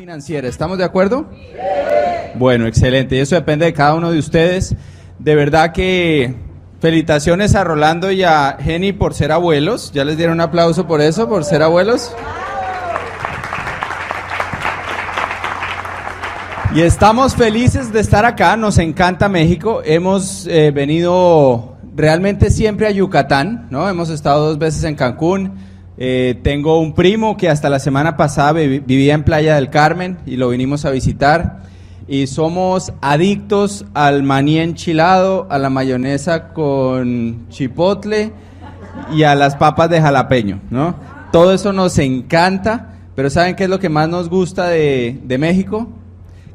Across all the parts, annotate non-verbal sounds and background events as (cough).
financiera. ¿Estamos de acuerdo? Bueno, excelente. Y eso depende de cada uno de ustedes. De verdad que felicitaciones a Rolando y a Jenny por ser abuelos. Ya les dieron un aplauso por eso, por ser abuelos. Y estamos felices de estar acá, nos encanta México. Hemos eh, venido realmente siempre a Yucatán, ¿no? Hemos estado dos veces en Cancún. Eh, tengo un primo que hasta la semana pasada vivía en Playa del Carmen y lo vinimos a visitar. Y somos adictos al maní enchilado, a la mayonesa con chipotle y a las papas de jalapeño, ¿no? Todo eso nos encanta, pero ¿saben qué es lo que más nos gusta de, de México?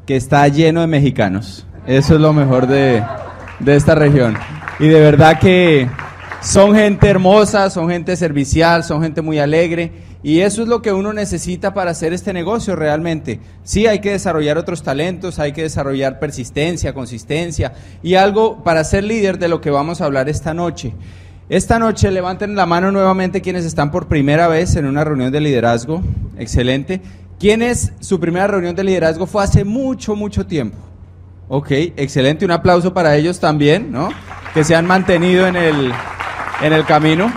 que está lleno de mexicanos. Eso es lo mejor de, esta región. Y de verdad que son gente hermosa, son gente servicial, son gente muy alegre. Y eso es lo que uno necesita para hacer este negocio realmente. Sí, hay que desarrollar otros talentos, hay que desarrollar persistencia, consistencia y algo para ser líder de lo que vamos a hablar esta noche. Esta noche levanten la mano nuevamente quienes están por primera vez en una reunión de liderazgo. Excelente. ¿Quién es su primera reunión de liderazgo? Fue hace mucho, mucho tiempo. Ok, excelente. Un aplauso para ellos también, ¿no? Que se han mantenido en el, en el camino.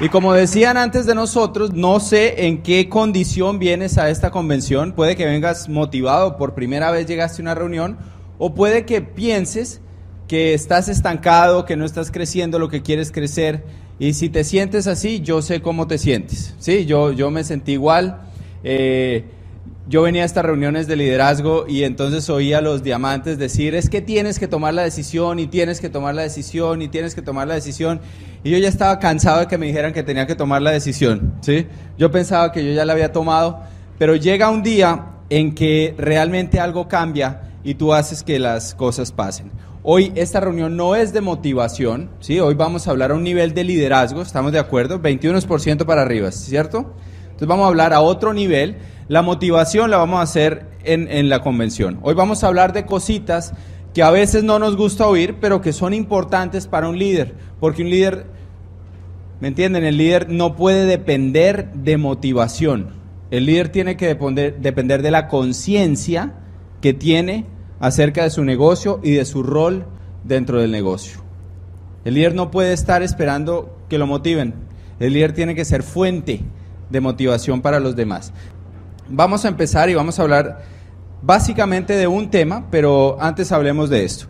Y como decían antes de nosotros, no sé en qué condición vienes a esta convención. Puede que vengas motivado, por primera vez llegaste a una reunión, o puede que pienses que estás estancado, que no estás creciendo lo que quieres crecer. Y si te sientes así, yo sé cómo te sientes. Sí, yo, yo me sentí igual. Eh, yo venía a estas reuniones de liderazgo y entonces oía a los diamantes decir, es que tienes que tomar la decisión y tienes que tomar la decisión y tienes que tomar la decisión. Y yo ya estaba cansado de que me dijeran que tenía que tomar la decisión. ¿sí? Yo pensaba que yo ya la había tomado, pero llega un día en que realmente algo cambia y tú haces que las cosas pasen. Hoy esta reunión no es de motivación, ¿sí? hoy vamos a hablar a un nivel de liderazgo, ¿estamos de acuerdo? 21% para arriba, ¿cierto? Entonces vamos a hablar a otro nivel. La motivación la vamos a hacer en, la convención. Hoy vamos a hablar de cositas que a veces no nos gusta oír, pero que son importantes para un líder. Porque un líder, ¿me entienden? El líder no puede depender de motivación. El líder tiene que depender, depender de la conciencia que tiene acerca de su negocio y de su rol dentro del negocio. El líder no puede estar esperando que lo motiven. El líder tiene que ser fuente de motivación para los demás. Vamos a empezar y vamos a hablar básicamente de un tema, pero antes hablemos de esto.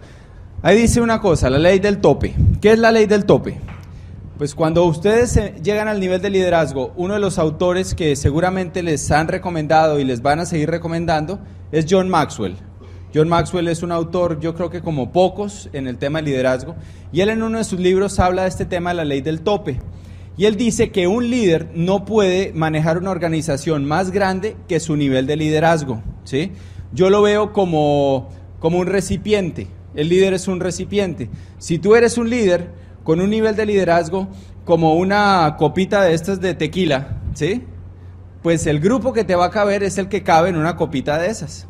Ahí dice una cosa, la ley del tope. ¿Qué es la ley del tope? Pues cuando ustedes llegan al nivel de liderazgo, uno de los autores que seguramente les han recomendado y les van a seguir recomendando es John Maxwell. John Maxwell es un autor, yo creo que como pocos, en el tema de liderazgo, y él en uno de sus libros habla de este tema la ley del tope. Y él dice que un líder no puede manejar una organización más grande que su nivel de liderazgo. ¿sí? Yo lo veo como, como un recipiente. El líder es un recipiente. Si tú eres un líder con un nivel de liderazgo como una copita de estas de tequila, ¿sí? pues el grupo que te va a caber es el que cabe en una copita de esas.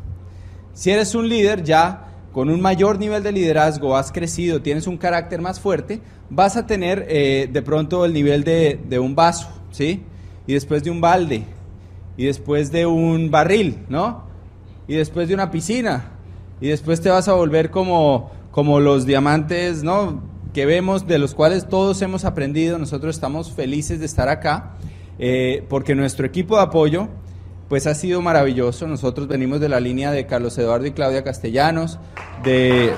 Si eres un líder ya con un mayor nivel de liderazgo, has crecido, tienes un carácter más fuerte, vas a tener eh, de pronto el nivel de, de, un vaso, ¿sí? Y después de un balde, y después de un barril, ¿no? Y después de una piscina, y después te vas a volver como, como los diamantes, ¿no? Que vemos, de los cuales todos hemos aprendido, nosotros estamos felices de estar acá, eh, porque nuestro equipo de apoyo, pues ha sido maravilloso. Nosotros venimos de la línea de Carlos Eduardo y Claudia Castellanos, de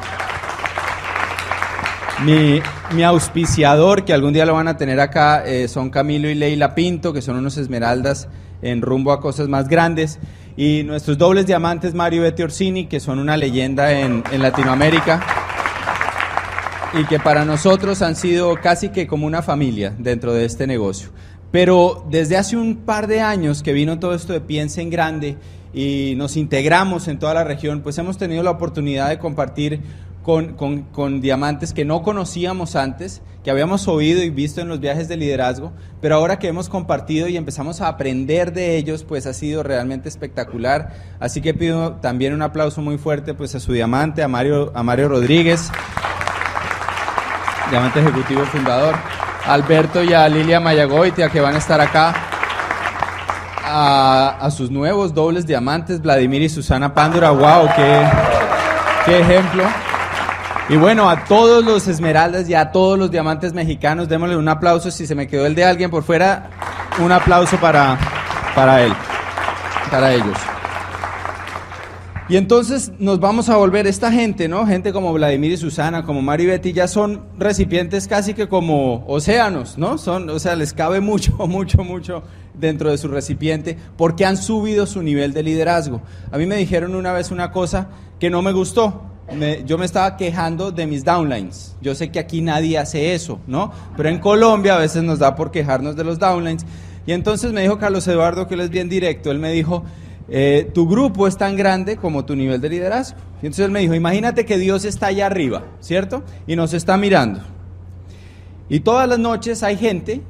mi, auspiciador, que algún día lo van a tener acá, eh, son Camilo y Leila Pinto, que son unos esmeraldas en rumbo a cosas más grandes. Y nuestros dobles diamantes, Mario Betty Orsini, que son una leyenda en, en Latinoamérica y que para nosotros han sido casi que como una familia dentro de este negocio. Pero desde hace un par de años que vino todo esto de Piensa en Grande y nos integramos en toda la región, pues hemos tenido la oportunidad de compartir con, con, diamantes que no conocíamos antes, que habíamos oído y visto en los viajes de liderazgo, pero ahora que hemos compartido y empezamos a aprender de ellos, pues ha sido realmente espectacular. Así que pido también un aplauso muy fuerte pues a su diamante, a Mario, a Mario Rodríguez, diamante ejecutivo fundador. Alberto y a Lilia Mayagoitia que van a estar acá. a, sus nuevos dobles diamantes, Vladimir y Susana Pándora. ¡Wow! ¡Qué, qué ejemplo! Y bueno, a todos los esmeraldas y a todos los diamantes mexicanos, démosle un aplauso. Si se me quedó el de alguien por fuera, un aplauso para, para él, para ellos. Y entonces nos vamos a volver esta gente, ¿no? Gente como Vladimir y Susana, como Mari Betty, ya son recipientes casi que como océanos, ¿no? Son, o sea, les cabe mucho, (laughs) mucho, mucho dentro de su recipiente porque han subido su nivel de liderazgo. A mí me dijeron una vez una cosa que no me gustó. Yo me estaba quejando de mis downlines. Yo sé que aquí nadie hace eso, ¿no? Pero en Colombia a veces nos da por quejarnos de los downlines. Y entonces me dijo Carlos Eduardo, que él es bien directo, él me dijo, eh, tu grupo es tan grande como tu nivel de liderazgo. Y entonces él me dijo, imagínate que Dios está allá arriba, ¿cierto? Y nos está mirando. Y todas las noches hay gente,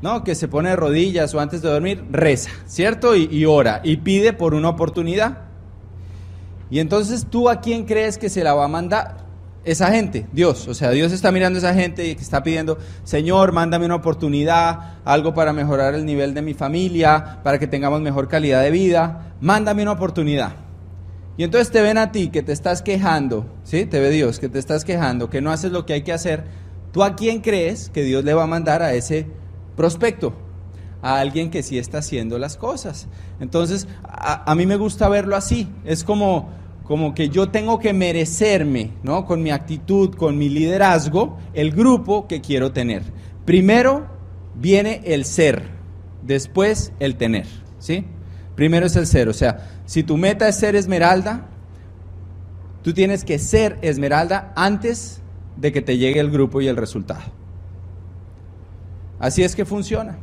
¿no? Que se pone de rodillas o antes de dormir, reza, ¿cierto? Y, y ora y pide por una oportunidad. Y entonces tú a quién crees que se la va a mandar? esa gente, Dios. O sea, Dios está mirando a esa gente y está pidiendo, Señor, mándame una oportunidad, algo para mejorar el nivel de mi familia, para que tengamos mejor calidad de vida. Mándame una oportunidad. Y entonces te ven a ti que te estás quejando, ¿sí? Te ve Dios que te estás quejando, que no haces lo que hay que hacer. ¿Tú a quién crees que Dios le va a mandar a ese prospecto? A alguien que sí está haciendo las cosas. Entonces, a mí me gusta verlo así. Es como como que yo tengo que merecerme, ¿no? Con mi actitud, con mi liderazgo, el grupo que quiero tener. Primero viene el ser, después el tener, ¿sí? Primero es el ser, o sea, si tu meta es ser esmeralda, tú tienes que ser esmeralda antes de que te llegue el grupo y el resultado. Así es que funciona.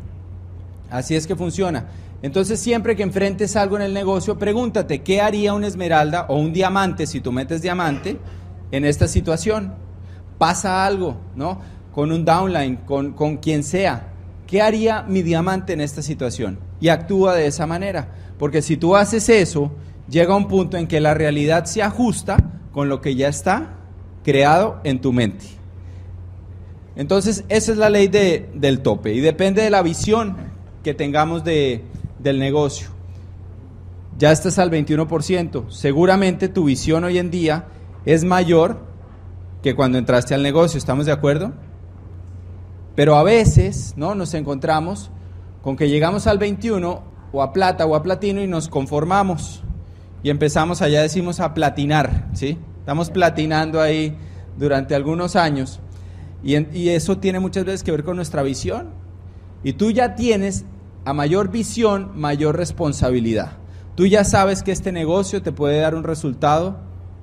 Así es que funciona. Entonces siempre que enfrentes algo en el negocio, pregúntate, ¿qué haría un esmeralda o un diamante si tú metes diamante en esta situación? Pasa algo, ¿no? Con un downline, con, con quien sea. ¿Qué haría mi diamante en esta situación? Y actúa de esa manera. Porque si tú haces eso, llega un punto en que la realidad se ajusta con lo que ya está creado en tu mente. Entonces, esa es la ley de, del tope y depende de la visión que tengamos de, del negocio. Ya estás al 21%. Seguramente tu visión hoy en día es mayor que cuando entraste al negocio, ¿estamos de acuerdo? Pero a veces, ¿no? Nos encontramos con que llegamos al 21 o a plata o a platino y nos conformamos y empezamos allá decimos a platinar, ¿sí? Estamos platinando ahí durante algunos años y, y eso tiene muchas veces que ver con nuestra visión. Y tú ya tienes a mayor visión, mayor responsabilidad. Tú ya sabes que este negocio te puede dar un resultado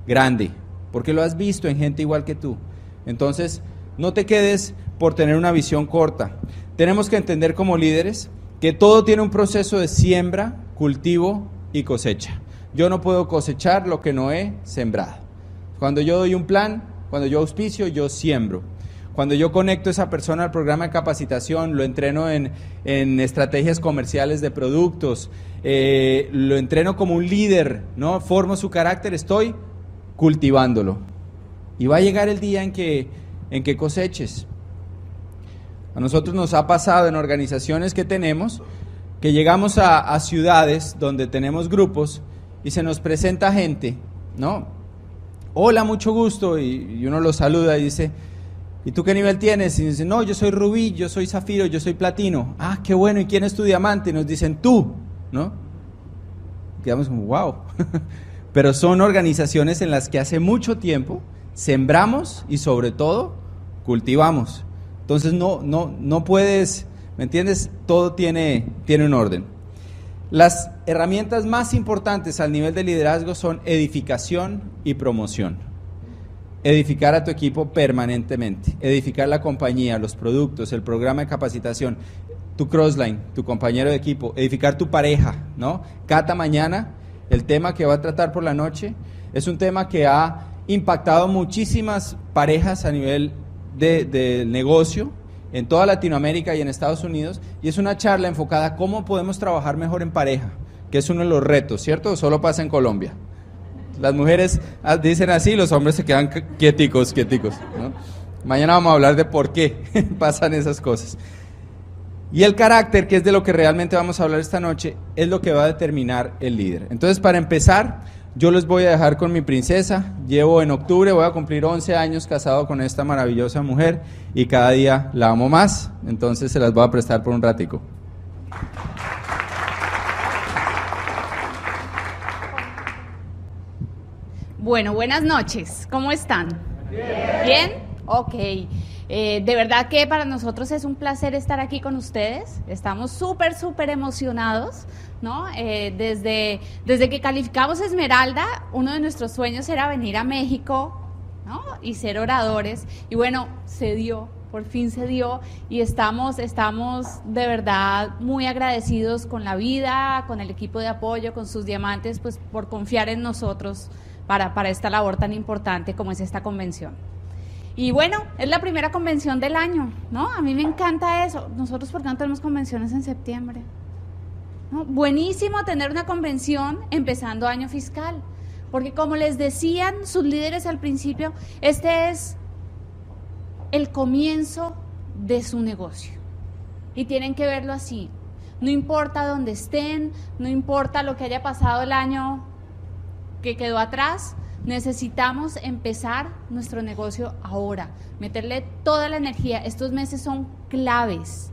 grande, porque lo has visto en gente igual que tú. Entonces, no te quedes por tener una visión corta. Tenemos que entender como líderes que todo tiene un proceso de siembra, cultivo y cosecha. Yo no puedo cosechar lo que no he sembrado. Cuando yo doy un plan, cuando yo auspicio, yo siembro. Cuando yo conecto a esa persona al programa de capacitación, lo entreno en, estrategias comerciales de productos, eh, lo entreno como un líder, ¿no? Formo su carácter, estoy cultivándolo. Y va a llegar el día en que, en que coseches. A nosotros nos ha pasado en organizaciones que tenemos que llegamos a, ciudades donde tenemos grupos y se nos presenta gente, ¿no? Hola, mucho gusto, y, y uno lo saluda y dice, ¿Y tú qué nivel tienes? Y dicen, no, yo soy rubí, yo soy zafiro, yo soy platino. Ah, qué bueno, ¿y quién es tu diamante? Y nos dicen, tú, ¿no? Quedamos como, wow. (laughs) Pero son organizaciones en las que hace mucho tiempo sembramos y sobre todo cultivamos. Entonces no, no, no puedes, ¿me entiendes? Todo tiene, tiene un orden. Las herramientas más importantes al nivel de liderazgo son edificación y promoción edificar a tu equipo permanentemente, edificar la compañía, los productos, el programa de capacitación, tu crossline, tu compañero de equipo, edificar tu pareja, ¿no? Cada mañana, el tema que va a tratar por la noche es un tema que ha impactado muchísimas parejas a nivel de, de negocio en toda Latinoamérica y en Estados Unidos, y es una charla enfocada a cómo podemos trabajar mejor en pareja, que es uno de los retos, ¿cierto? Solo pasa en Colombia. Las mujeres ah, dicen así, los hombres se quedan quieticos, quieticos. Mañana vamos a hablar de por qué (laughs) pasan esas cosas. Y el carácter, que es de lo que realmente vamos a hablar esta noche, es lo que va a determinar el líder. Entonces, para empezar, yo les voy a dejar con mi princesa. Llevo en octubre, voy a cumplir 11 años casado con esta maravillosa mujer y cada día la amo más. Entonces, se las voy a prestar por un ratico. Bueno, buenas noches. ¿Cómo están? Bien. ¿Bien? Ok. Eh, de verdad que para nosotros es un placer estar aquí con ustedes. Estamos súper, súper emocionados, ¿no? Eh, desde, desde que calificamos Esmeralda, uno de nuestros sueños era venir a México, ¿no? Y ser oradores. Y bueno, se dio, por fin se dio y estamos, estamos de verdad muy agradecidos con la vida, con el equipo de apoyo, con sus diamantes, pues por confiar en nosotros para, para esta labor tan importante como es esta convención. Y bueno, es la primera convención del año, ¿no? A mí me encanta eso. Nosotros, por tanto, tenemos convenciones en septiembre. Buenísimo tener una convención empezando año fiscal, porque como les decían sus líderes al principio, este es el comienzo de su negocio. Y tienen que verlo así. No importa dónde estén, no importa lo que haya pasado el año que quedó atrás, Necesitamos empezar nuestro negocio ahora, meterle toda la energía. Estos meses son claves.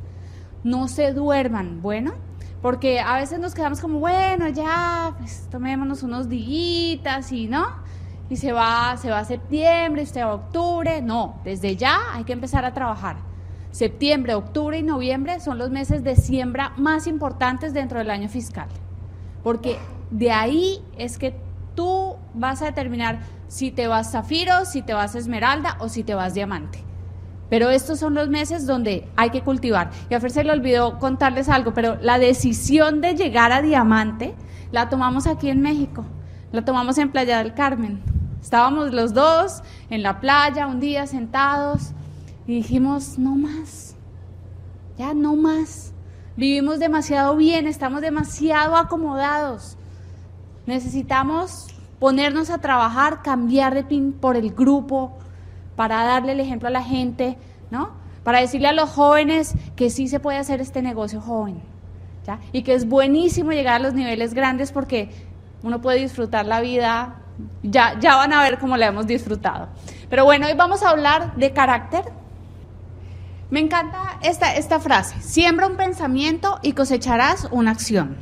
No se duerman, bueno, porque a veces nos quedamos como, bueno, ya, pues tomémonos unos días y no, y se va, se va a septiembre, se va a octubre. No, desde ya hay que empezar a trabajar. Septiembre, octubre y noviembre son los meses de siembra más importantes dentro del año fiscal, porque de ahí es que tú vas a determinar si te vas zafiro, si te vas esmeralda o si te vas diamante. Pero estos son los meses donde hay que cultivar. Y a Fer se le olvidó contarles algo, pero la decisión de llegar a diamante la tomamos aquí en México. La tomamos en Playa del Carmen. Estábamos los dos en la playa un día sentados y dijimos, no más, ya no más. Vivimos demasiado bien, estamos demasiado acomodados. Necesitamos ponernos a trabajar, cambiar de pin por el grupo, para darle el ejemplo a la gente, ¿no? Para decirle a los jóvenes que sí se puede hacer este negocio joven, ¿ya? Y que es buenísimo llegar a los niveles grandes porque uno puede disfrutar la vida, ya, ya van a ver cómo la hemos disfrutado. Pero bueno, hoy vamos a hablar de carácter. Me encanta esta, esta frase, siembra un pensamiento y cosecharás una acción.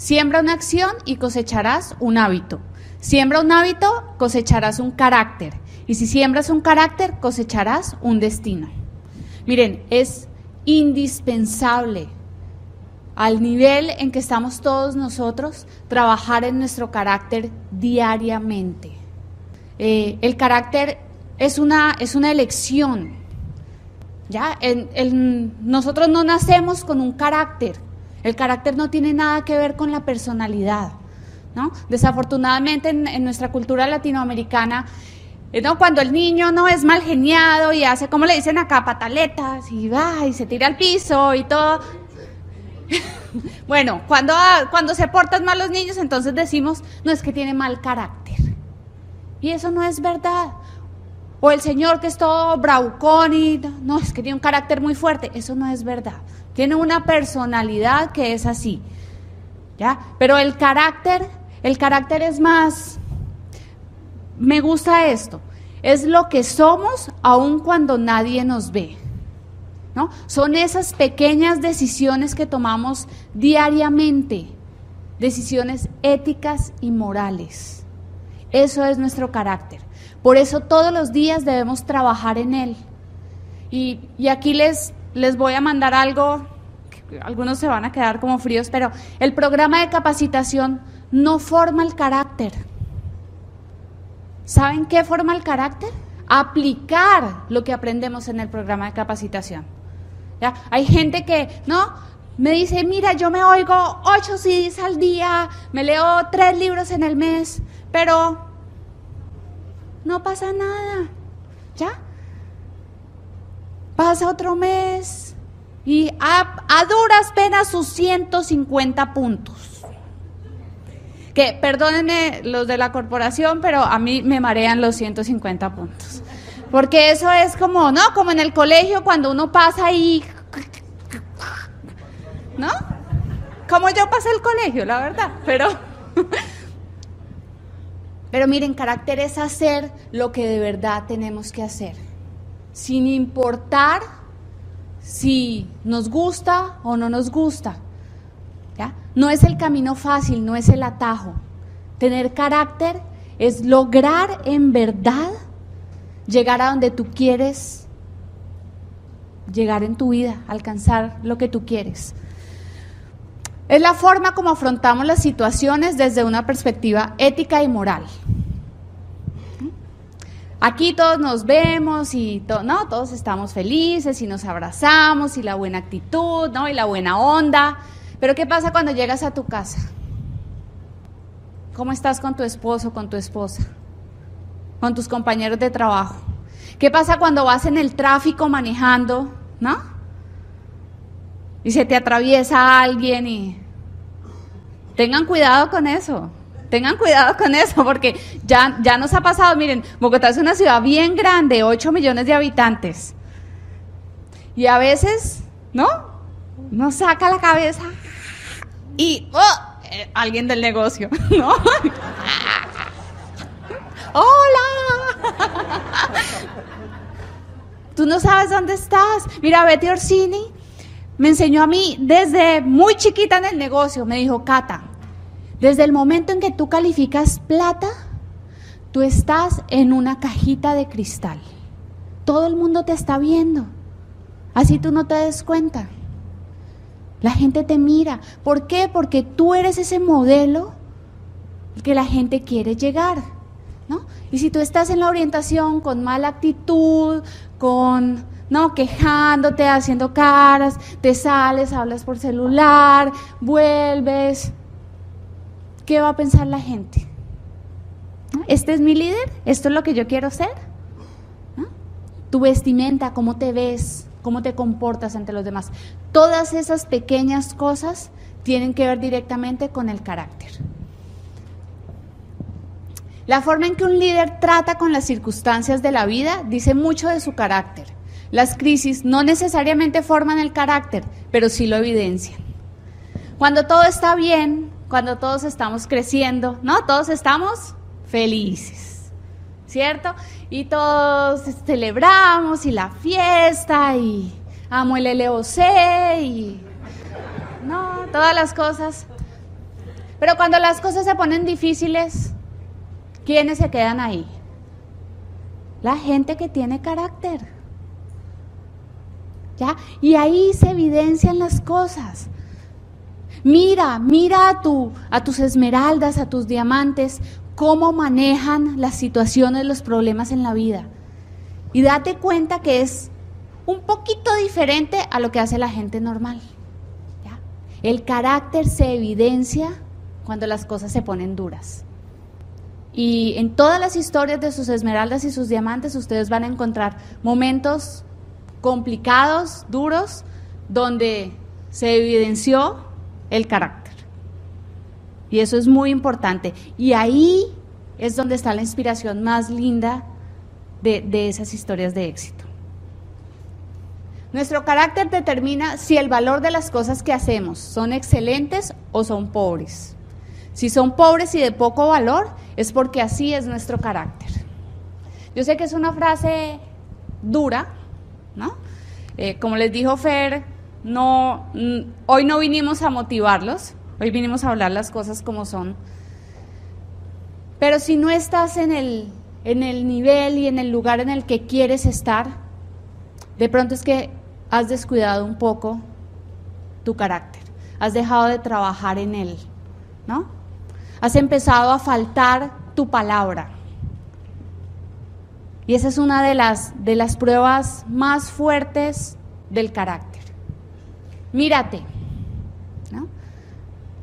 Siembra una acción y cosecharás un hábito. Siembra un hábito, cosecharás un carácter. Y si siembras un carácter, cosecharás un destino. Miren, es indispensable al nivel en que estamos todos nosotros, trabajar en nuestro carácter diariamente. Eh, el carácter es una, es una elección. ¿ya? nosotros no nacemos con un carácter. El carácter no tiene nada que ver con la personalidad. ¿no? Desafortunadamente en, nuestra cultura latinoamericana, eh, cuando el niño no es mal geniado y hace, como le dicen acá, pataletas y va y se tira al piso y todo. (laughs) bueno, cuando, cuando se portan mal los niños, entonces decimos, no es que tiene mal carácter. Y eso no es verdad. O el señor que es todo braucón y no, es que tiene un carácter muy fuerte. Eso no es verdad. Tiene una personalidad que es así. ¿Ya? Pero el carácter, el carácter es más, me gusta esto, es lo que somos aun cuando nadie nos ve. ¿no? Son esas pequeñas decisiones que tomamos diariamente, decisiones éticas y morales. Eso es nuestro carácter. Por eso todos los días debemos trabajar en él. Y, y aquí les, les voy a mandar algo, algunos se van a quedar como fríos, pero el programa de capacitación no forma el carácter. ¿Saben qué forma el carácter? Aplicar lo que aprendemos en el programa de capacitación. ¿Ya? Hay gente que, ¿no? Me dice, mira, yo me oigo ocho CDs al día, me leo tres libros en el mes, pero no pasa nada. ¿Ya? Pasa otro mes y a, duras penas sus 150 puntos. Que perdónenme los de la corporación, pero a mí me marean los 150 puntos. Porque eso es como, ¿no? Como en el colegio cuando uno pasa ahí ¿no? Como yo pasé el colegio, la verdad, pero... (laughs) Pero miren, carácter es hacer lo que de verdad tenemos que hacer, sin importar si nos gusta o no nos gusta. ¿ya? No es el camino fácil, no es el atajo. Tener carácter es lograr en verdad llegar a donde tú quieres llegar en tu vida, alcanzar lo que tú quieres. Es la forma como afrontamos las situaciones desde una perspectiva ética y moral. Aquí todos nos vemos y no, todos estamos felices y nos abrazamos y la buena actitud, ¿no? Y la buena onda. Pero ¿qué pasa cuando llegas a tu casa? ¿Cómo estás con tu esposo, con tu esposa? Con tus compañeros de trabajo. ¿Qué pasa cuando vas en el tráfico manejando, ¿no? Y se te atraviesa alguien y tengan cuidado con eso. Tengan cuidado con eso, porque ya, ya nos ha pasado, miren, Bogotá es una ciudad bien grande, 8 millones de habitantes. Y a veces, ¿no? Nos saca la cabeza y oh, eh, alguien del negocio, (laughs) ¿no? (laughs) ¡Hola! (laughs) Tú no sabes dónde estás. Mira, Betty Orsini me enseñó a mí desde muy chiquita en el negocio. Me dijo, Cata, desde el momento en que tú calificas plata, tú estás en una cajita de cristal. Todo el mundo te está viendo. Así tú no te des cuenta. La gente te mira. ¿Por qué? Porque tú eres ese modelo que la gente quiere llegar. ¿no? Y si tú estás en la orientación con mala actitud, con no quejándote, haciendo caras, te sales, hablas por celular, vuelves, ¿qué va a pensar la gente? ¿Este es mi líder? ¿Esto es lo que yo quiero ser? Tu vestimenta, cómo te ves, cómo te comportas ante los demás. Todas esas pequeñas cosas tienen que ver directamente con el carácter. La forma en que un líder trata con las circunstancias de la vida dice mucho de su carácter. Las crisis no necesariamente forman el carácter, pero sí lo evidencian. Cuando todo está bien, cuando todos estamos creciendo, ¿no? Todos estamos felices, ¿cierto? Y todos celebramos y la fiesta y amo el LOC y, ¿no? Todas las cosas. Pero cuando las cosas se ponen difíciles, ¿quiénes se quedan ahí? La gente que tiene carácter. ¿Ya? Y ahí se evidencian las cosas. Mira, mira a, tu, a tus esmeraldas, a tus diamantes, cómo manejan las situaciones, los problemas en la vida. Y date cuenta que es un poquito diferente a lo que hace la gente normal. El carácter se evidencia cuando las cosas se ponen duras. Y en todas las historias de sus esmeraldas y sus diamantes ustedes van a encontrar momentos complicados, duros, donde se evidenció el carácter. Y eso es muy importante. Y ahí es donde está la inspiración más linda de, de esas historias de éxito. Nuestro carácter determina si el valor de las cosas que hacemos son excelentes o son pobres. Si son pobres y de poco valor, es porque así es nuestro carácter. Yo sé que es una frase dura, ¿no? Eh, como les dijo Fer, no, hoy no vinimos a motivarlos, hoy vinimos a hablar las cosas como son. Pero si no estás en el, en el nivel y en el lugar en el que quieres estar, de pronto es que has descuidado un poco tu carácter, has dejado de trabajar en él, ¿no? Has empezado a faltar tu palabra. Y esa es una de las, de las pruebas más fuertes del carácter mírate, ¿no?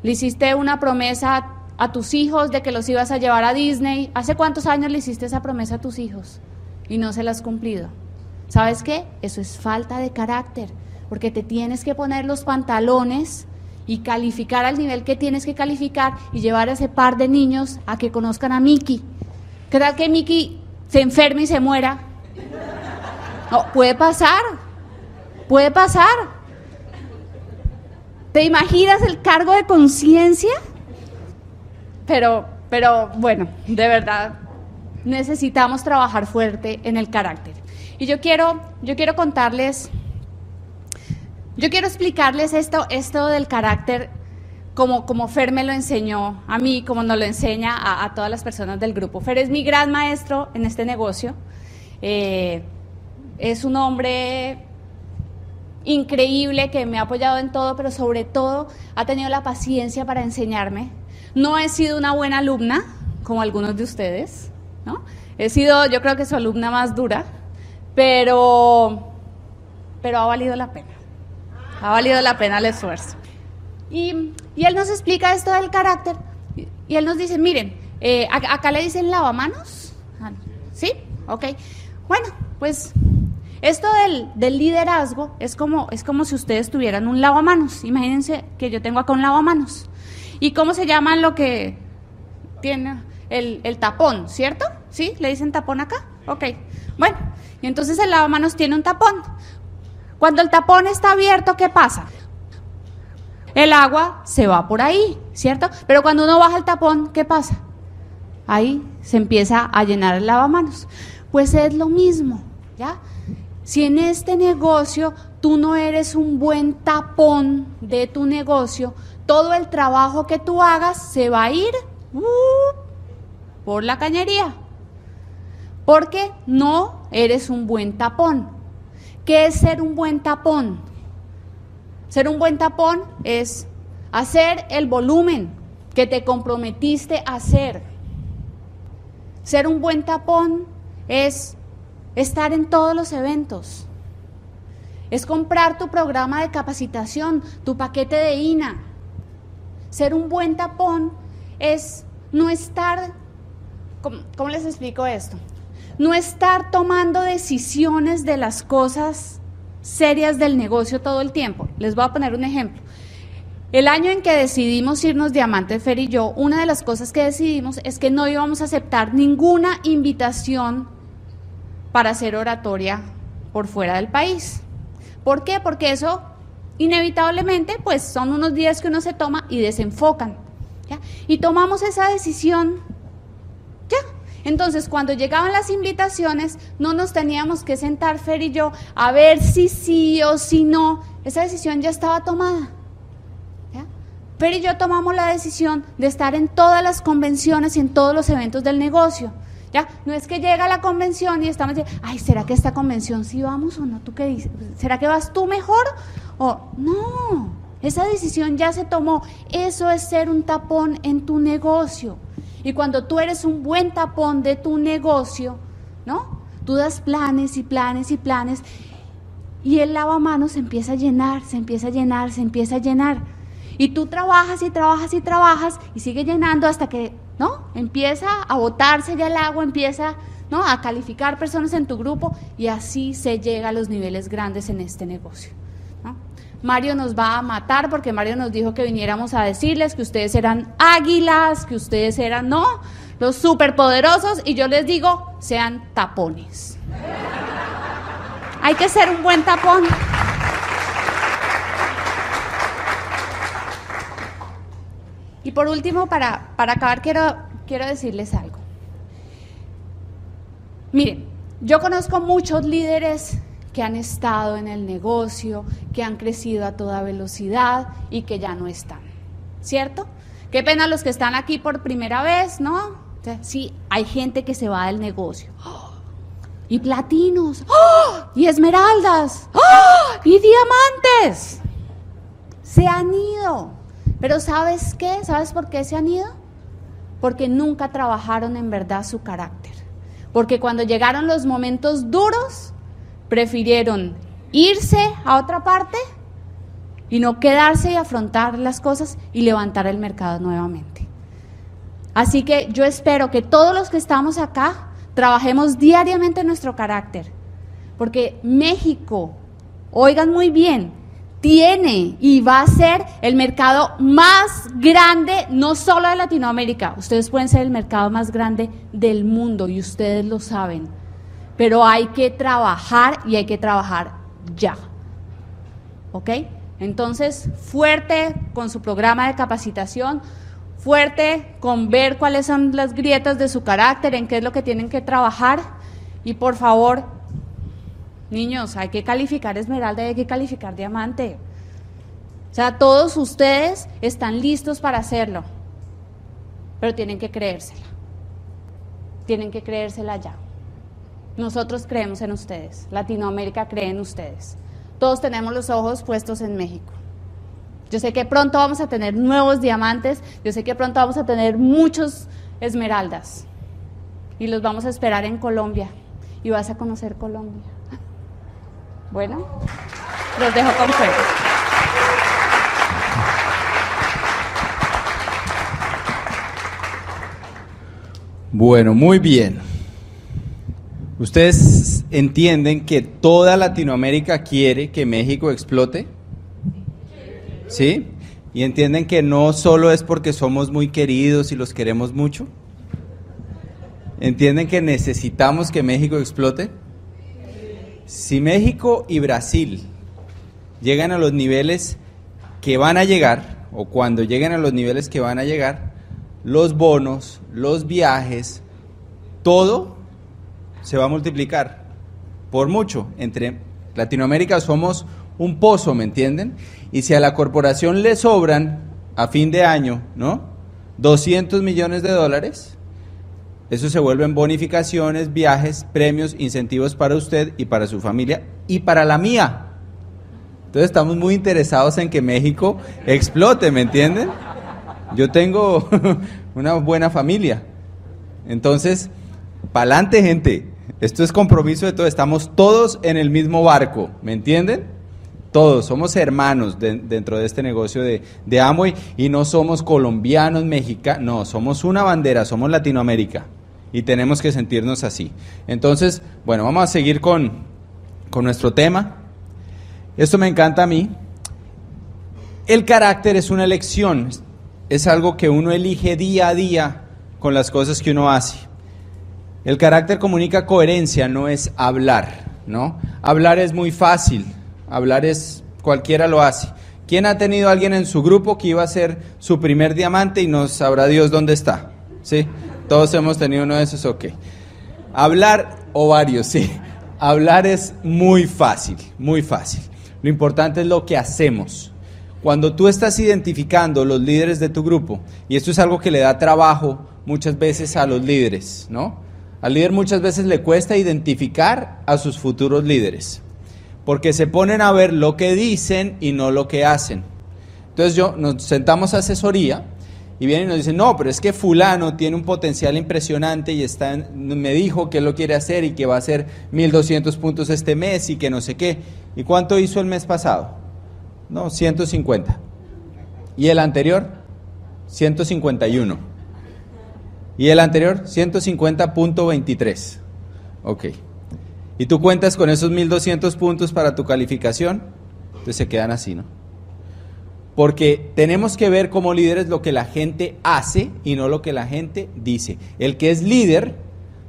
Le hiciste una promesa a tus hijos de que los ibas a llevar a Disney. ¿Hace cuántos años le hiciste esa promesa a tus hijos? Y no se la has cumplido. ¿Sabes qué? Eso es falta de carácter, porque te tienes que poner los pantalones y calificar al nivel que tienes que calificar y llevar a ese par de niños a que conozcan a Mickey. ¿Qué tal que Mickey se enferme y se muera? No, puede pasar, puede pasar ¿Te imaginas el cargo de conciencia? Pero, pero bueno, de verdad, necesitamos trabajar fuerte en el carácter. Y yo quiero, yo quiero contarles, yo quiero explicarles esto, esto del carácter como, como Fer me lo enseñó a mí, como nos lo enseña a, todas las personas del grupo. Fer es mi gran maestro en este negocio. Eh, es un hombre increíble que me ha apoyado en todo, pero sobre todo ha tenido la paciencia para enseñarme. No he sido una buena alumna, como algunos de ustedes, ¿no? He sido, yo creo que su alumna más dura, pero, pero ha valido la pena. Ha valido la pena el esfuerzo. Y, él nos explica esto del carácter. Y él nos dice, miren, eh, acá le dicen lavamanos. Ah, ¿Sí? Ok. Bueno, pues esto del, liderazgo es como, es como si ustedes tuvieran un lavamanos. Imagínense que yo tengo acá un lavamanos. ¿Y cómo se llama lo que tiene el, el tapón, cierto? ¿Sí? ¿Le dicen tapón acá? Ok. Bueno, y entonces el lavamanos tiene un tapón. Cuando el tapón está abierto, ¿qué pasa? El agua se va por ahí, ¿cierto? Pero cuando uno baja el tapón, ¿qué pasa? Ahí se empieza a llenar el lavamanos. Pues es lo mismo, ¿ya? Si en este negocio tú no eres un buen tapón de tu negocio, todo el trabajo que tú hagas se va a ir uh, por la cañería. Porque no eres un buen tapón. ¿Qué es ser un buen tapón? Ser un buen tapón es hacer el volumen que te comprometiste a hacer. Ser un buen tapón es estar en todos los eventos. Es comprar tu programa de capacitación, tu paquete de INA. Ser un buen tapón es no estar, ¿cómo, les explico esto? No estar tomando decisiones de las cosas serias del negocio todo el tiempo. Les voy a poner un ejemplo. El año en que decidimos irnos Diamante Fer y yo, una de las cosas que decidimos es que no íbamos a aceptar ninguna invitación para hacer oratoria por fuera del país. ¿Por qué? Porque eso inevitablemente pues son unos días que uno se toma y desenfocan. Y tomamos esa decisión ya. Entonces, cuando llegaban las invitaciones, no nos teníamos que sentar Fer y yo a ver si sí o si no. Esa decisión ya estaba tomada. Fer y yo tomamos la decisión de estar en todas las convenciones y en todos los eventos del negocio. No es que llega la convención y estamos diciendo, ay, ¿será que esta convención sí vamos o no? ¿Tú qué dices? ¿Será que vas tú mejor? O no, esa decisión ya se tomó. Eso es ser un tapón en tu negocio. Y cuando tú eres un buen tapón de tu negocio, ¿no? Tú das planes y planes y planes y el lavamanos se empieza a llenar, se empieza a llenar, se empieza a llenar. Y tú trabajas y trabajas y trabajas y sigue llenando hasta que ¿no? Empieza a botarse ya el agua, empieza ¿no? a calificar personas en tu grupo y así se llega a los niveles grandes en este negocio. Mario nos va a matar porque Mario nos dijo que viniéramos a decirles que ustedes eran águilas, que ustedes eran, ¿no? Los superpoderosos y yo les digo, sean tapones. Hay que ser un buen tapón. Y por último, para, acabar, quiero, quiero decirles algo. Miren, yo conozco muchos líderes que han estado en el negocio, que han crecido a toda velocidad y que ya no están. ¿Cierto? Qué pena los que están aquí por primera vez, ¿no? sí, hay gente que se va del negocio. (gasps) Y platinos, (gasps) y esmeraldas, (gasps) y diamantes. Se han ido. Pero ¿sabes qué? ¿Sabes por qué se han ido? Porque nunca trabajaron en verdad su carácter. Porque cuando llegaron los momentos duros, prefirieron irse a otra parte y no quedarse y afrontar las cosas y levantar el mercado nuevamente. Así que yo espero que todos los que estamos acá trabajemos diariamente en nuestro carácter. Porque México, oigan muy bien, tiene y va a ser el mercado más grande, no solo de Latinoamérica, ustedes pueden ser el mercado más grande del mundo y ustedes lo saben, pero hay que trabajar y hay que trabajar ya. ¿Ok? Entonces, fuerte con su programa de capacitación, fuerte con ver cuáles son las grietas de su carácter, en qué es lo que tienen que trabajar. Y por favor, niños, hay que calificar esmeralda y hay que calificar diamante. O sea, todos ustedes están listos para hacerlo, pero tienen que creérsela. Tienen que creérsela ya. Nosotros creemos en ustedes, Latinoamérica cree en ustedes. Todos tenemos los ojos puestos en México. Yo sé que pronto vamos a tener nuevos diamantes, yo sé que pronto vamos a tener muchos esmeraldas y los vamos a esperar en Colombia y vas a conocer Colombia. Bueno, los dejo con fuego. Bueno, muy bien. ¿Ustedes entienden que toda Latinoamérica quiere que México explote? ¿Sí? ¿Y entienden que no solo es porque somos muy queridos y los queremos mucho? ¿Entienden que necesitamos que México explote? Si México y Brasil llegan a los niveles que van a llegar, o cuando lleguen a los niveles que van a llegar, los bonos, los viajes, todo se va a multiplicar por mucho. Entre Latinoamérica somos un pozo, ¿me entienden? Y si a la corporación le sobran a fin de año, ¿no? 200 millones de dólares, eso se vuelven bonificaciones, viajes, premios, incentivos para usted y para su familia y para la mía. Entonces estamos muy interesados en que México explote, ¿me entienden? Yo tengo (laughs) una buena familia. Entonces, pa'lante gente. Esto es compromiso de todos. Estamos todos en el mismo barco, ¿me entienden? Todos, somos hermanos dentro de este negocio de, de y no somos colombianos, mexicanos, no, somos una bandera, somos Latinoamérica y tenemos que sentirnos así. Entonces, bueno, vamos a seguir con, con nuestro tema. Esto me encanta a mí. El carácter es una elección, es algo que uno elige día a día con las cosas que uno hace. El carácter comunica coherencia, no es hablar, ¿no? Hablar es muy fácil, hablar es cualquiera lo hace. ¿Quién ha tenido a alguien en su grupo que iba a ser su primer diamante y no sabrá Dios dónde está? ¿Sí? Todos hemos tenido uno de esos, ok. Hablar, o varios, sí. Hablar es muy fácil, muy fácil. Lo importante es lo que hacemos. Cuando tú estás identificando los líderes de tu grupo, y esto es algo que le da trabajo muchas veces a los líderes, ¿no? Al líder muchas veces le cuesta identificar a sus futuros líderes, porque se ponen a ver lo que dicen y no lo que hacen. Entonces yo nos sentamos a asesoría y vienen y nos dicen, no, pero es que fulano tiene un potencial impresionante y está, me dijo que lo quiere hacer y que va a hacer 1200 puntos este mes y que no sé qué. ¿Y cuánto hizo el mes pasado? No, 150. ¿Y el anterior? 151. ¿Y el anterior? 150.23. Ok. ¿Y tú cuentas con esos 1200 puntos para tu calificación? Entonces se quedan así, ¿no? Porque tenemos que ver como líderes lo que la gente hace y no lo que la gente dice. El que es líder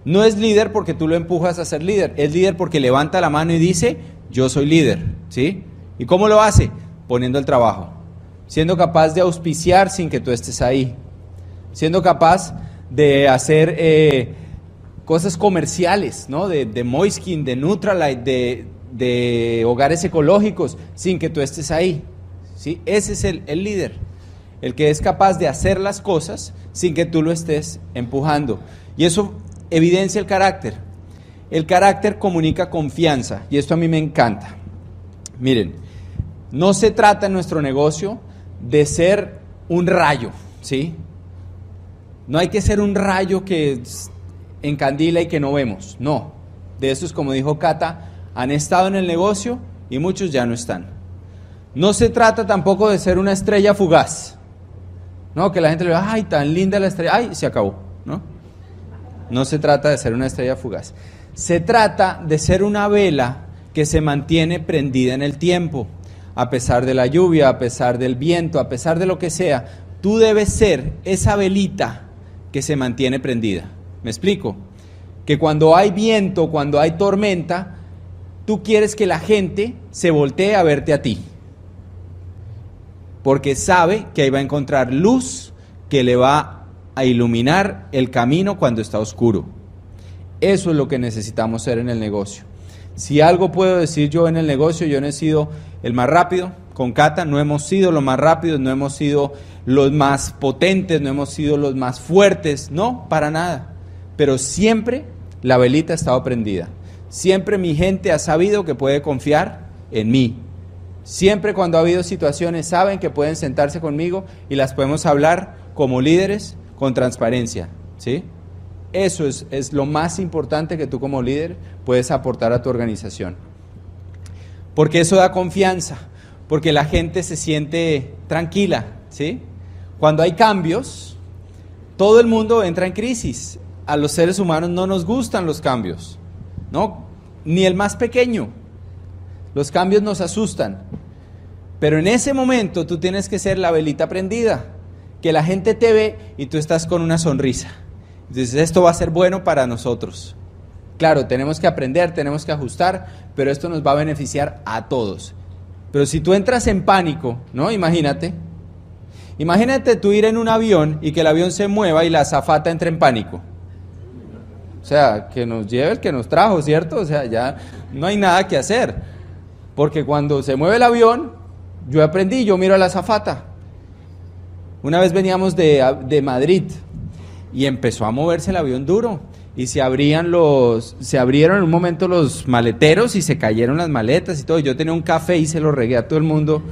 no es líder porque tú lo empujas a ser líder, es líder porque levanta la mano y dice, yo soy líder, ¿sí? ¿Y cómo lo hace? Poniendo el trabajo, siendo capaz de auspiciar sin que tú estés ahí, siendo capaz de hacer eh, cosas comerciales, ¿no? De, de Moiskin, de Nutralite, de, de hogares ecológicos, sin que tú estés ahí. ¿Sí? Ese es el, el líder, el que es capaz de hacer las cosas sin que tú lo estés empujando. Y eso evidencia el carácter. El carácter comunica confianza y esto a mí me encanta. Miren, no se trata en nuestro negocio de ser un rayo, ¿sí? No hay que ser un rayo que encandila y que no vemos, no. De esos, como dijo Cata, han estado en el negocio y muchos ya no están. No se trata tampoco de ser una estrella fugaz. No, que la gente le diga, ay, tan linda la estrella, ay, se acabó. No, no se trata de ser una estrella fugaz. Se trata de ser una vela que se mantiene prendida en el tiempo. A pesar de la lluvia, a pesar del viento, a pesar de lo que sea, tú debes ser esa velita que se mantiene prendida. ¿Me explico? Que cuando hay viento, cuando hay tormenta, tú quieres que la gente se voltee a verte a ti. Porque sabe que ahí va a encontrar luz que le va a iluminar el camino cuando está oscuro. Eso es lo que necesitamos ser en el negocio. Si algo puedo decir yo en el negocio, yo no he sido el más rápido, con Cata no hemos sido los más rápidos, no hemos sido los más potentes, no hemos sido los más fuertes, no, para nada. Pero siempre la velita ha estado prendida. Siempre mi gente ha sabido que puede confiar en mí. Siempre cuando ha habido situaciones saben que pueden sentarse conmigo y las podemos hablar como líderes con transparencia, ¿sí? Eso es, es lo más importante que tú como líder puedes aportar a tu organización. Porque eso da confianza porque la gente se siente tranquila, ¿sí? Cuando hay cambios, todo el mundo entra en crisis. A los seres humanos no nos gustan los cambios, ¿no? Ni el más pequeño. Los cambios nos asustan. Pero en ese momento tú tienes que ser la velita prendida, que la gente te ve y tú estás con una sonrisa. Entonces esto va a ser bueno para nosotros. Claro, tenemos que aprender, tenemos que ajustar, pero esto nos va a beneficiar a todos. Pero si tú entras en pánico, ¿no? Imagínate. Imagínate tú ir en un avión y que el avión se mueva y la azafata entre en pánico. O sea, que nos lleve el que nos trajo, ¿cierto? O sea, ya no hay nada que hacer. Porque cuando se mueve el avión, yo aprendí, yo miro a la azafata. Una vez veníamos de, de Madrid y empezó a moverse el avión duro y se abrían los, se abrieron en un momento los maleteros y se cayeron las maletas y todo. Yo tenía un café y se lo regué a todo el mundo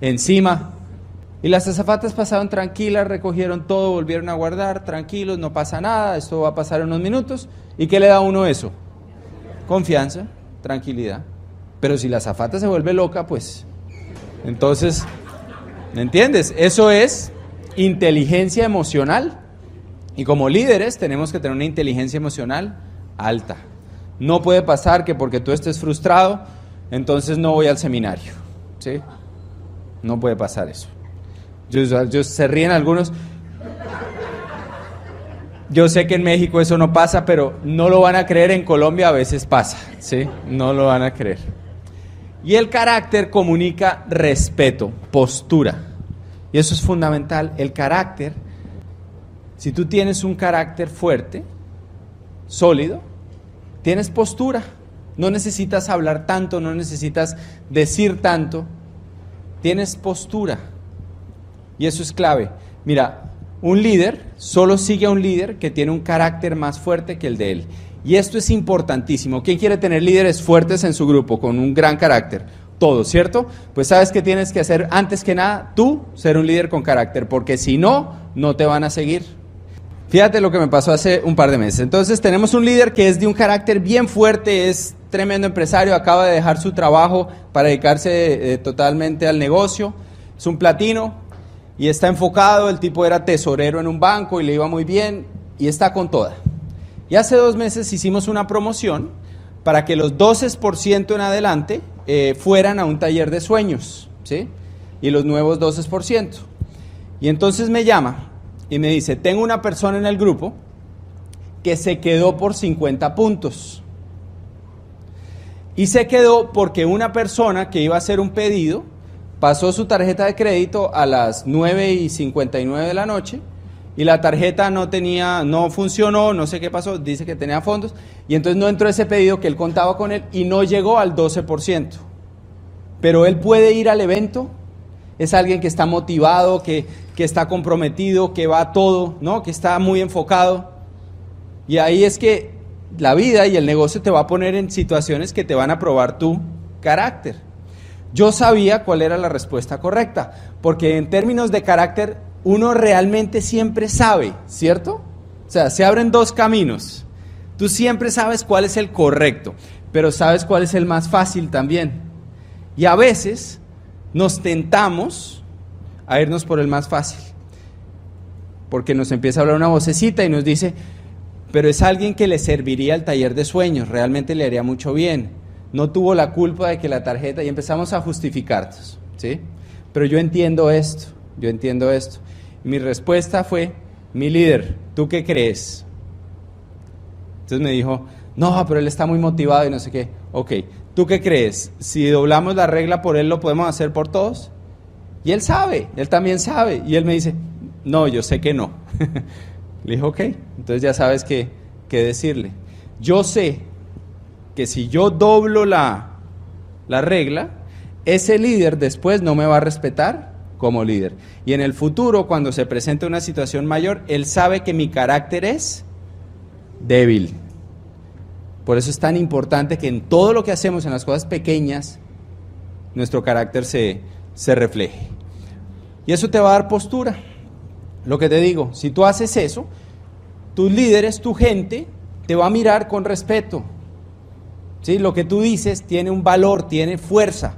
encima. Y las azafatas pasaron tranquilas, recogieron todo, volvieron a guardar, tranquilos, no pasa nada, esto va a pasar unos minutos. ¿Y qué le da a uno eso? Confianza, tranquilidad. Pero si la azafata se vuelve loca, pues entonces, ¿me entiendes? Eso es inteligencia emocional. Y como líderes tenemos que tener una inteligencia emocional alta. No puede pasar que porque tú estés frustrado, entonces no voy al seminario. ¿sí? No puede pasar eso. Se ríen algunos. Yo sé que en México eso no pasa, pero no lo van a creer, en Colombia a veces pasa, ¿sí? No lo van a creer. Y el carácter comunica respeto, postura. Y eso es fundamental. El carácter si tú tienes un carácter fuerte, sólido, tienes postura. No necesitas hablar tanto, no necesitas decir tanto. Tienes postura. Y eso es clave. Mira, un líder solo sigue a un líder que tiene un carácter más fuerte que el de él. Y esto es importantísimo. ¿Quién quiere tener líderes fuertes en su grupo con un gran carácter? Todos, ¿cierto? Pues sabes que tienes que hacer antes que nada tú ser un líder con carácter, porque si no, no te van a seguir. Fíjate lo que me pasó hace un par de meses. Entonces tenemos un líder que es de un carácter bien fuerte, es tremendo empresario, acaba de dejar su trabajo para dedicarse eh, totalmente al negocio, es un platino y está enfocado, el tipo era tesorero en un banco y le iba muy bien y está con toda. Y hace dos meses hicimos una promoción para que los 12% en adelante eh, fueran a un taller de sueños, ¿sí? Y los nuevos 12%. Y entonces me llama y me dice, tengo una persona en el grupo que se quedó por 50 puntos. Y se quedó porque una persona que iba a hacer un pedido pasó su tarjeta de crédito a las 9 y 59 de la noche y la tarjeta no tenía, no funcionó, no sé qué pasó, dice que tenía fondos y entonces no entró ese pedido que él contaba con él y no llegó al 12%. Pero él puede ir al evento es alguien que está motivado, que, está comprometido, que va todo, ¿no? que está muy enfocado. Y ahí es que la vida y el negocio te va a poner en situaciones que te van a probar tu carácter. Yo sabía cuál era la respuesta correcta, porque en términos de carácter uno realmente siempre sabe, ¿cierto? O sea, se abren dos caminos. Tú siempre sabes cuál es el correcto, pero sabes cuál es el más fácil también. Y a veces nos tentamos a irnos por el más fácil. Porque nos empieza a hablar una vocecita y nos dice, pero es alguien que le serviría al taller de sueños, realmente le haría mucho bien. No tuvo la culpa de que la tarjeta, y empezamos a justificarnos, ¿sí? Pero yo entiendo esto, yo entiendo esto. Mi respuesta fue, mi líder, ¿tú qué crees? Entonces me dijo, no, pero él está muy motivado y no sé qué. Ok, ¿Tú qué crees? Si doblamos la regla por él, ¿lo podemos hacer por todos? Y él sabe, él también sabe. Y él me dice, no, yo sé que no. (laughs) Le dije, ok, entonces ya sabes qué, qué decirle. Yo sé que si yo doblo la, la regla, ese líder después no me va a respetar como líder. Y en el futuro, cuando se presente una situación mayor, él sabe que mi carácter es débil. Por eso es tan importante que en todo lo que hacemos, en las cosas pequeñas, nuestro carácter se, se refleje. Y eso te va a dar postura. Lo que te digo, si tú haces eso, tus líderes, tu gente, te va a mirar con respeto. ¿Sí? Lo que tú dices tiene un valor, tiene fuerza,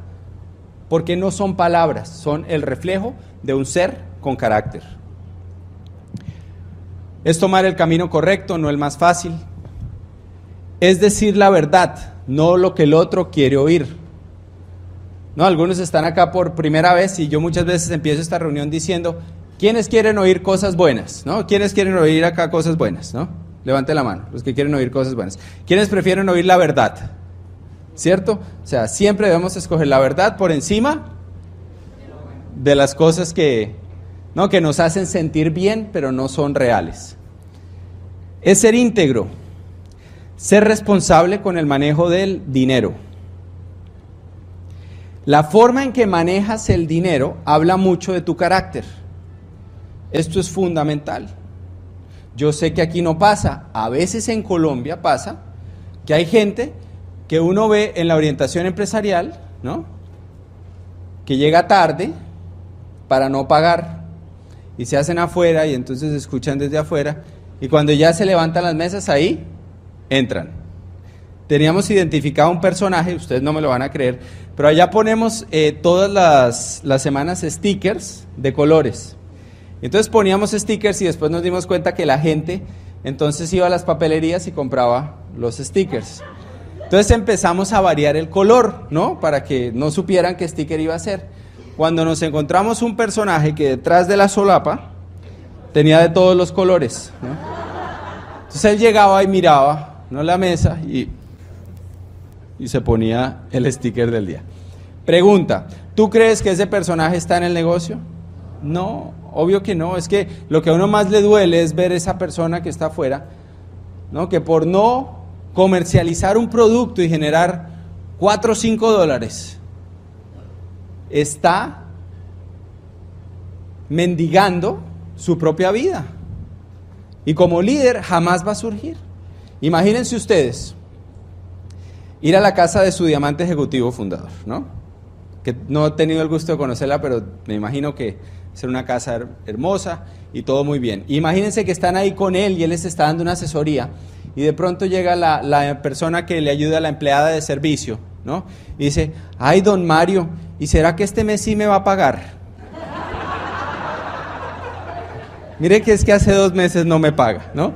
porque no son palabras, son el reflejo de un ser con carácter. Es tomar el camino correcto, no el más fácil. Es decir la verdad, no lo que el otro quiere oír. No, algunos están acá por primera vez y yo muchas veces empiezo esta reunión diciendo, ¿quiénes quieren oír cosas buenas? ¿No? ¿Quiénes quieren oír acá cosas buenas? ¿No? Levante la mano, los que quieren oír cosas buenas. ¿Quiénes prefieren oír la verdad? ¿Cierto? O sea, siempre debemos escoger la verdad por encima de las cosas que, ¿no? que nos hacen sentir bien, pero no son reales. Es ser íntegro, ser responsable con el manejo del dinero. La forma en que manejas el dinero habla mucho de tu carácter. Esto es fundamental. Yo sé que aquí no pasa, a veces en Colombia pasa, que hay gente que uno ve en la orientación empresarial, ¿no? Que llega tarde para no pagar y se hacen afuera y entonces escuchan desde afuera y cuando ya se levantan las mesas ahí, entran. Teníamos identificado un personaje, ustedes no me lo van a creer, pero allá ponemos eh, todas las, las semanas stickers de colores. Entonces poníamos stickers y después nos dimos cuenta que la gente entonces iba a las papelerías y compraba los stickers. Entonces empezamos a variar el color, ¿no? Para que no supieran qué sticker iba a ser. Cuando nos encontramos un personaje que detrás de la solapa tenía de todos los colores, ¿no? Entonces él llegaba y miraba, ¿no? La mesa y, y se ponía el sticker del día. Pregunta, ¿tú crees que ese personaje está en el negocio? No, obvio que no. Es que lo que a uno más le duele es ver esa persona que está afuera, ¿no? Que por no comercializar un producto y generar 4 o 5 dólares, está mendigando su propia vida. Y como líder jamás va a surgir. Imagínense ustedes ir a la casa de su diamante ejecutivo fundador, ¿no? Que no he tenido el gusto de conocerla, pero me imagino que es una casa hermosa y todo muy bien. Imagínense que están ahí con él y él les está dando una asesoría y de pronto llega la, persona que le ayuda a la empleada de servicio, ¿no? Y dice, ay, don Mario, ¿y será que este mes sí me va a pagar? (laughs) Mire que es que hace dos meses no me paga, ¿no?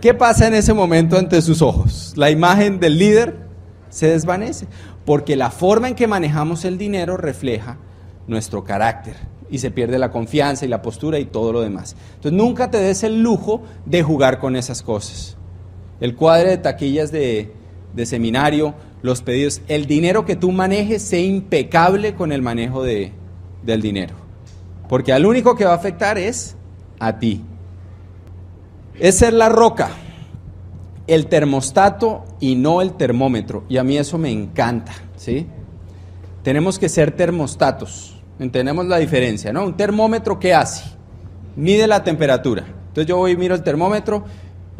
¿Qué pasa en ese momento ante sus ojos? La imagen del líder se desvanece, porque la forma en que manejamos el dinero refleja nuestro carácter y se pierde la confianza y la postura y todo lo demás. Entonces nunca te des el lujo de jugar con esas cosas el cuadre de taquillas de, seminario, los pedidos, el dinero que tú manejes, sea impecable con el manejo de, del dinero. Porque al único que va a afectar es a ti. Es ser la roca, el termostato y no el termómetro. Y a mí eso me encanta, ¿sí? Tenemos que ser termostatos. Entendemos la diferencia, ¿no? Un termómetro, ¿qué hace? Mide la temperatura. Entonces yo voy y miro el termómetro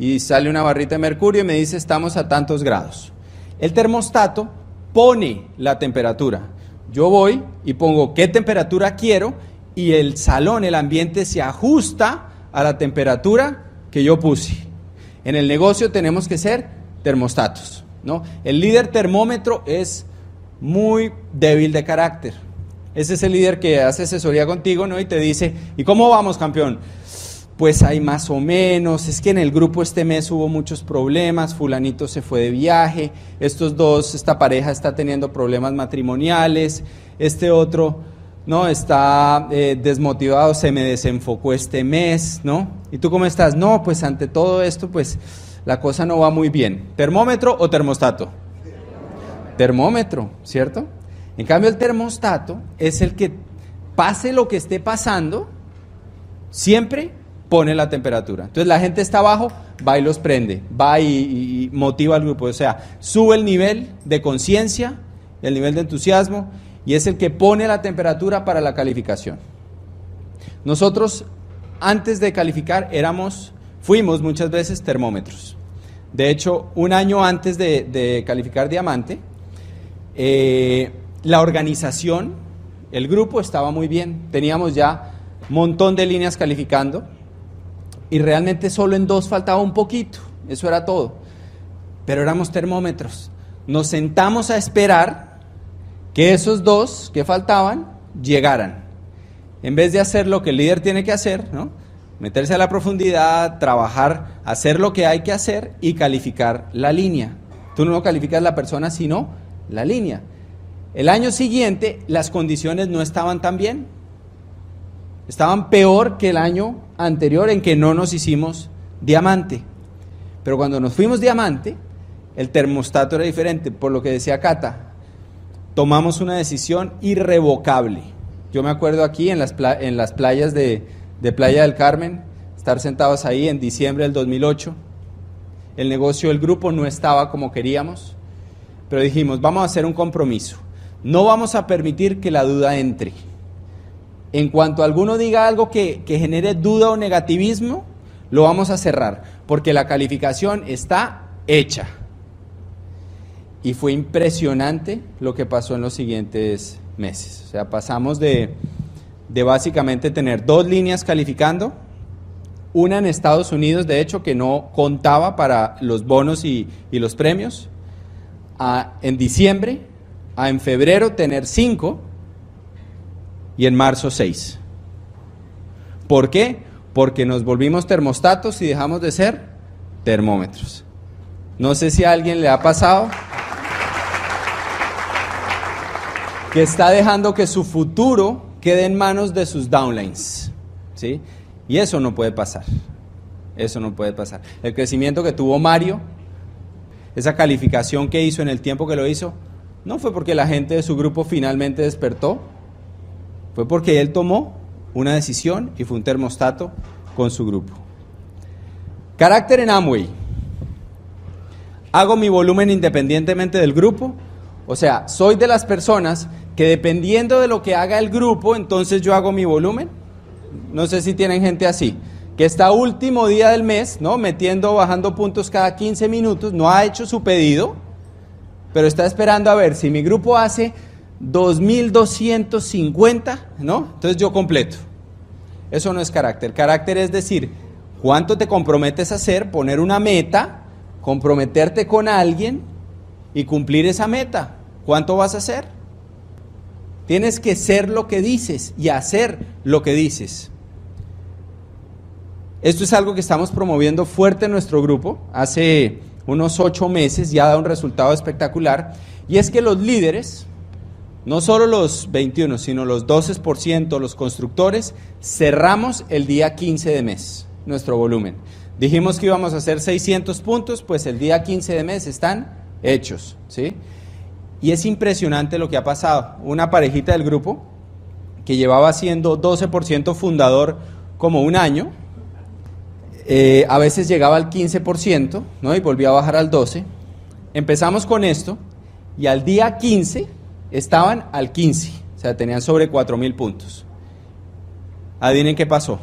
y sale una barrita de mercurio y me dice estamos a tantos grados. El termostato pone la temperatura. Yo voy y pongo qué temperatura quiero y el salón, el ambiente se ajusta a la temperatura que yo puse. En el negocio tenemos que ser termostatos, ¿no? El líder termómetro es muy débil de carácter. Ese es el líder que hace asesoría contigo, ¿no? Y te dice, ¿y cómo vamos, campeón? Pues hay más o menos, es que en el grupo este mes hubo muchos problemas, fulanito se fue de viaje, estos dos, esta pareja está teniendo problemas matrimoniales, este otro, ¿no? Está eh, desmotivado, se me desenfocó este mes, ¿no? ¿Y tú cómo estás? No, pues ante todo esto, pues la cosa no va muy bien. ¿Termómetro o termostato? Termómetro, ¿cierto? En cambio el termostato es el que pase lo que esté pasando, siempre pone la temperatura. Entonces la gente está abajo, va y los prende, va y, motiva al grupo. O sea, sube el nivel de conciencia, el nivel de entusiasmo, y es el que pone la temperatura para la calificación. Nosotros, antes de calificar, éramos, fuimos muchas veces termómetros. De hecho, un año antes de, calificar diamante, eh, la organización, el grupo estaba muy bien. Teníamos ya un montón de líneas calificando y realmente solo en dos faltaba un poquito, eso era todo. Pero éramos termómetros. Nos sentamos a esperar que esos dos que faltaban llegaran. En vez de hacer lo que el líder tiene que hacer, ¿no? meterse a la profundidad, trabajar, hacer lo que hay que hacer y calificar la línea. Tú no calificas la persona, sino la línea. El año siguiente las condiciones no estaban tan bien. Estaban peor que el año anterior en que no nos hicimos diamante. Pero cuando nos fuimos diamante, el termostato era diferente, por lo que decía Cata. Tomamos una decisión irrevocable. Yo me acuerdo aquí en las, en las playas de, de Playa del Carmen, estar sentados ahí en diciembre del 2008. El negocio del grupo no estaba como queríamos, pero dijimos, vamos a hacer un compromiso. No vamos a permitir que la duda entre. En cuanto alguno diga algo que, genere duda o negativismo, lo vamos a cerrar, porque la calificación está hecha. Y fue impresionante lo que pasó en los siguientes meses. O sea, pasamos de, básicamente tener dos líneas calificando, una en Estados Unidos, de hecho, que no contaba para los bonos y, los premios, a, en diciembre, a en febrero tener cinco, y en marzo 6. ¿Por qué? Porque nos volvimos termostatos y dejamos de ser termómetros. No sé si a alguien le ha pasado que está dejando que su futuro quede en manos de sus downlines. ¿sí? Y eso no puede pasar. Eso no puede pasar. El crecimiento que tuvo Mario, esa calificación que hizo en el tiempo que lo hizo, no fue porque la gente de su grupo finalmente despertó, fue porque él tomó una decisión y fue un termostato con su grupo. Carácter en Amway. Hago mi volumen independientemente del grupo. O sea, soy de las personas que dependiendo de lo que haga el grupo, entonces yo hago mi volumen. No sé si tienen gente así, que está último día del mes, ¿no? Metiendo, bajando puntos cada 15 minutos, no ha hecho su pedido, pero está esperando a ver si mi grupo hace 2.250, ¿no? Entonces yo completo. Eso no es carácter. Carácter es decir, cuánto te comprometes a hacer, poner una meta, comprometerte con alguien y cumplir esa meta. ¿Cuánto vas a hacer? Tienes que ser lo que dices y hacer lo que dices. Esto es algo que estamos promoviendo fuerte en nuestro grupo. Hace unos ocho meses ya da un resultado espectacular. Y es que los líderes, no solo los 21, sino los 12%, los constructores, cerramos el día 15 de mes nuestro volumen. Dijimos que íbamos a hacer 600 puntos, pues el día 15 de mes están hechos, ¿sí? Y es impresionante lo que ha pasado. Una parejita del grupo que llevaba siendo 12% fundador como un año, eh, a veces llegaba al 15%, ¿no? Y volvía a bajar al 12%. Empezamos con esto y al día 15 estaban al 15, o sea, tenían sobre 4 mil puntos. Adivinen qué pasó.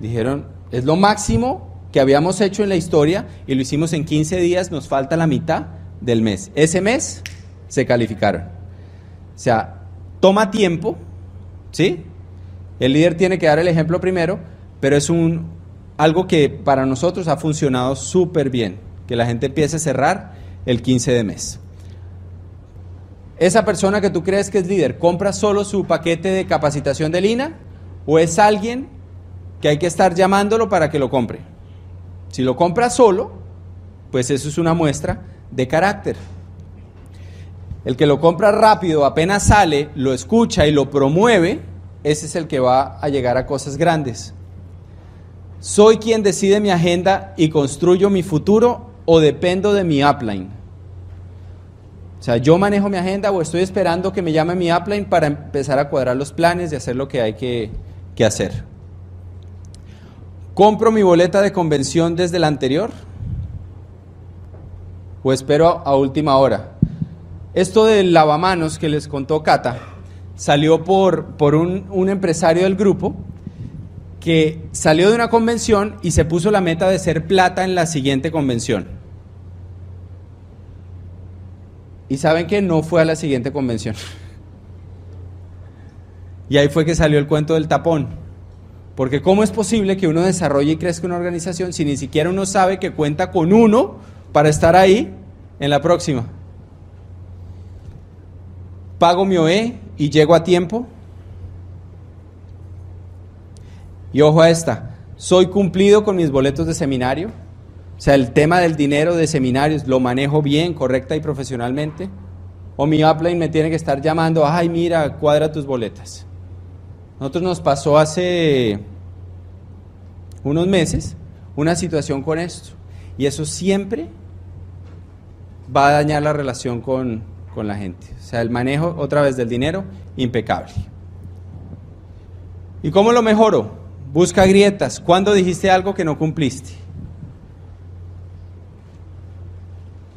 Dijeron, es lo máximo que habíamos hecho en la historia y lo hicimos en 15 días, nos falta la mitad del mes. Ese mes se calificaron. O sea, toma tiempo, ¿sí? El líder tiene que dar el ejemplo primero, pero es un, algo que para nosotros ha funcionado súper bien, que la gente empiece a cerrar el 15 de mes esa persona que tú crees que es líder, ¿compra solo su paquete de capacitación de Lina o es alguien que hay que estar llamándolo para que lo compre? Si lo compra solo, pues eso es una muestra de carácter. El que lo compra rápido, apenas sale, lo escucha y lo promueve, ese es el que va a llegar a cosas grandes. ¿Soy quien decide mi agenda y construyo mi futuro o dependo de mi upline? O sea, yo manejo mi agenda o estoy esperando que me llame mi upline para empezar a cuadrar los planes y hacer lo que hay que, que hacer. ¿Compro mi boleta de convención desde la anterior? ¿O espero a última hora? Esto del lavamanos que les contó Cata salió por, por un, un empresario del grupo que salió de una convención y se puso la meta de ser plata en la siguiente convención. Y saben que no fue a la siguiente convención. Y ahí fue que salió el cuento del tapón. Porque ¿cómo es posible que uno desarrolle y crezca una organización si ni siquiera uno sabe que cuenta con uno para estar ahí en la próxima? ¿Pago mi OE y llego a tiempo? Y ojo a esta, ¿soy cumplido con mis boletos de seminario? O sea, el tema del dinero de seminarios, ¿lo manejo bien, correcta y profesionalmente? ¿O mi upline me tiene que estar llamando, ay, mira, cuadra tus boletas? Nosotros nos pasó hace unos meses una situación con esto. Y eso siempre va a dañar la relación con, con la gente. O sea, el manejo otra vez del dinero, impecable. ¿Y cómo lo mejoro? Busca grietas. ¿Cuándo dijiste algo que no cumpliste?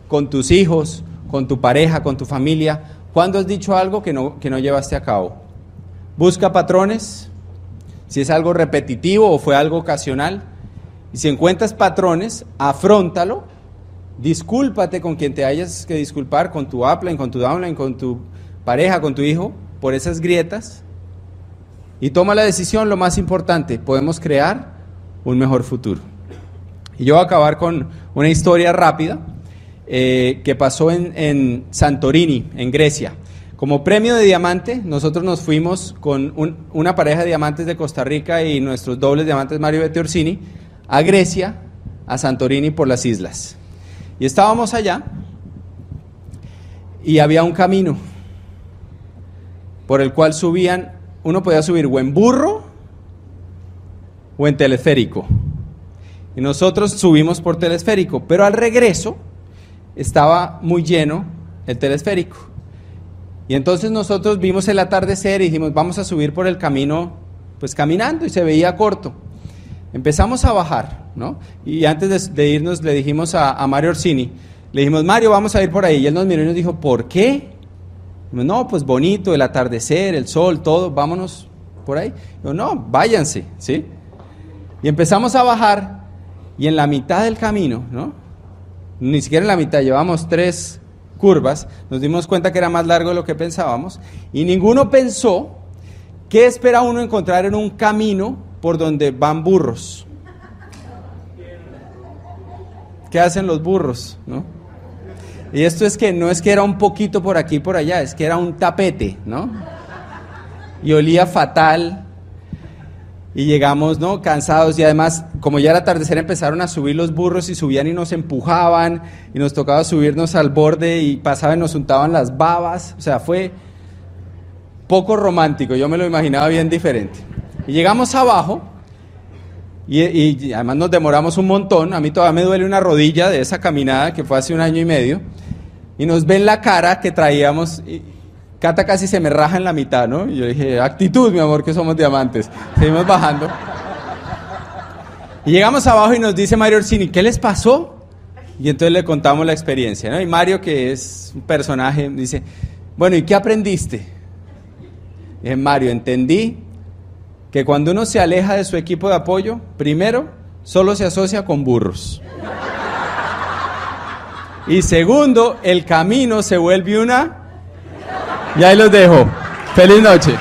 Con tus hijos, con tu pareja, con tu familia. ¿Cuándo has dicho algo que no, que no llevaste a cabo? Busca patrones, si es algo repetitivo o fue algo ocasional. Y si encuentras patrones, afrontalo, discúlpate con quien te hayas que disculpar, con tu upline, con tu downline, con tu pareja, con tu hijo, por esas grietas. Y toma la decisión, lo más importante, podemos crear un mejor futuro. Y yo voy a acabar con una historia rápida eh, que pasó en, en Santorini, en Grecia. Como premio de diamante, nosotros nos fuimos con una pareja de diamantes de Costa Rica y nuestros dobles diamantes Mario Betty Orsini a Grecia, a Santorini por las islas. Y estábamos allá y había un camino por el cual subían, uno podía subir o en burro o en teleférico. Y nosotros subimos por telesférico, pero al regreso estaba muy lleno el telesférico. Y entonces nosotros vimos el atardecer y dijimos, vamos a subir por el camino, pues caminando, y se veía corto. Empezamos a bajar, ¿no? Y antes de, irnos le dijimos a, Mario Orsini, le dijimos, Mario, vamos a ir por ahí. Y él nos miró y nos dijo, ¿por qué? no, pues bonito, el atardecer, el sol, todo, vámonos por ahí. Yo, no, váyanse, ¿sí? Y empezamos a bajar y en la mitad del camino, ¿no? Ni siquiera en la mitad, llevamos tres curvas, nos dimos cuenta que era más largo de lo que pensábamos y ninguno pensó qué espera uno encontrar en un camino por donde van burros. ¿Qué hacen los burros? ¿no? Y esto es que no es que era un poquito por aquí y por allá, es que era un tapete, ¿no? Y olía fatal, y llegamos, ¿no? Cansados y además, como ya era atardecer, empezaron a subir los burros y subían y nos empujaban y nos tocaba subirnos al borde y pasaban y nos untaban las babas. O sea, fue poco romántico, yo me lo imaginaba bien diferente. Y llegamos abajo y, y además nos demoramos un montón. A mí todavía me duele una rodilla de esa caminada que fue hace un año y medio. Y nos ven la cara que traíamos. Cata casi se me raja en la mitad, ¿no? Y yo dije, actitud, mi amor, que somos diamantes. Seguimos bajando. Y llegamos abajo y nos dice Mario Orsini, ¿qué les pasó? Y entonces le contamos la experiencia, ¿no? Y Mario, que es un personaje, dice, bueno, ¿y qué aprendiste? Dije, Mario, entendí que cuando uno se aleja de su equipo de apoyo, primero, solo se asocia con burros. Y segundo, el camino se vuelve una y ahí los dejo. Feliz noche.